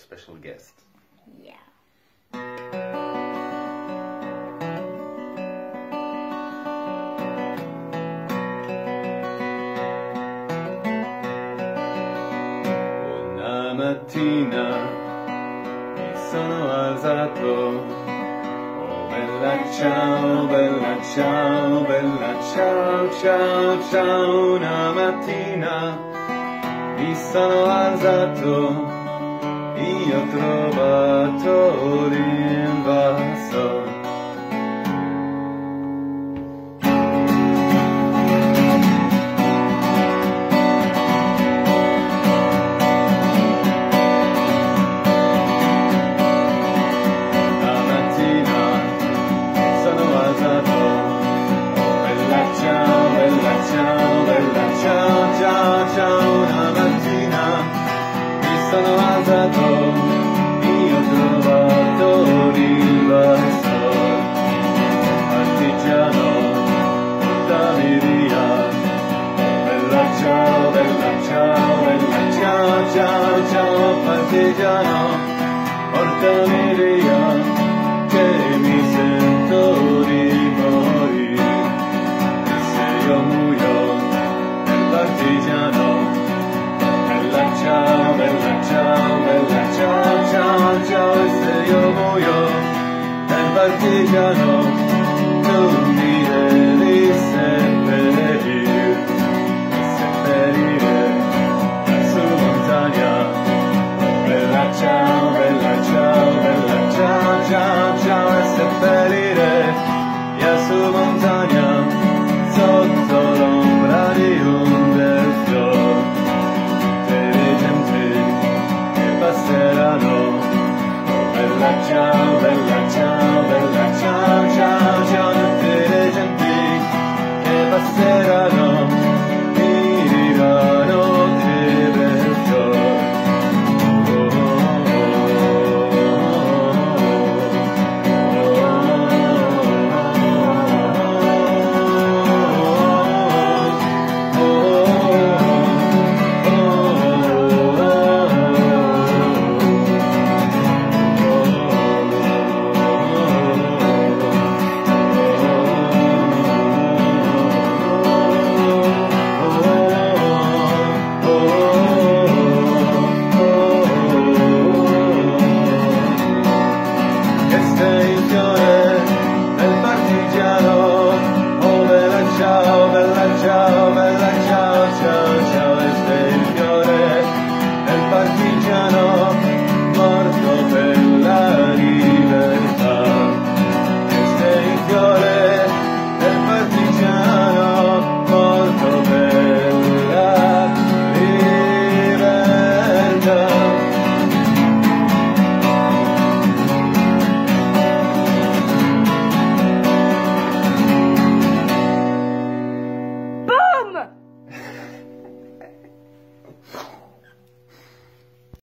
special guest. Yeah. Una mattina mi sono alzato. Oh bella ciao, bella ciao, bella ciao, ciao, ciao. Una mattina mi sono alzato. Io ho trovato l'invaso. Ciao, bella ciao, bella ciao, bella ciao, ciao. Partigiano, portami via ciao, ciao e se